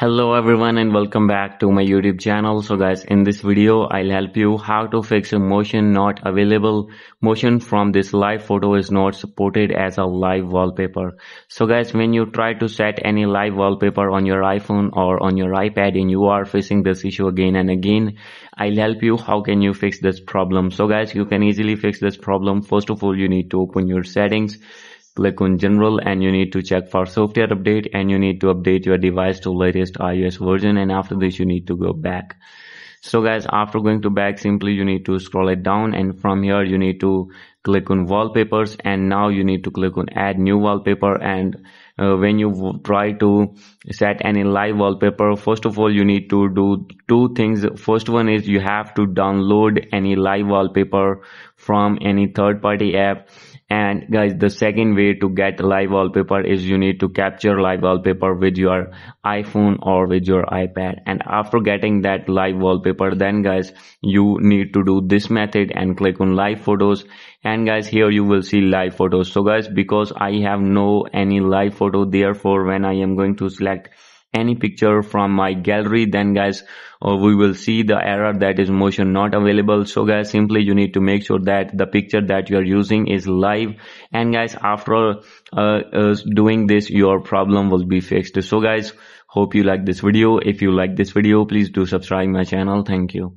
Hello everyone and welcome back to my YouTube channel. So guys, in this video, I'll help you how to fix a motion not available. Motion from this live photo is not supported as a live wallpaper. So guys, when you try to set any live wallpaper on your iPhone or on your iPad and you are facing this issue again and again, I'll help you how can you fix this problem. So guys, you can easily fix this problem. First of all, you need to open your settings click on general and you need to check for software update and you need to update your device to latest iOS version and after this you need to go back. So guys after going to back simply you need to scroll it down and from here you need to click on wallpapers and now you need to click on add new wallpaper and uh, when you try to set any live wallpaper first of all you need to do two things. First one is you have to download any live wallpaper from any third party app and guys the second way to get live wallpaper is you need to capture live wallpaper with your iphone or with your ipad. And after getting that live wallpaper then guys you need to do this method and click on live photos. And guys here you will see live photos. So guys because i have no any live photo therefore when i am going to select any picture from my gallery then guys uh, we will see the error that is motion not available. So guys simply you need to make sure that the picture that you are using is live. And guys after uh, uh, doing this your problem will be fixed. So guys hope you like this video. If you like this video please do subscribe my channel. Thank you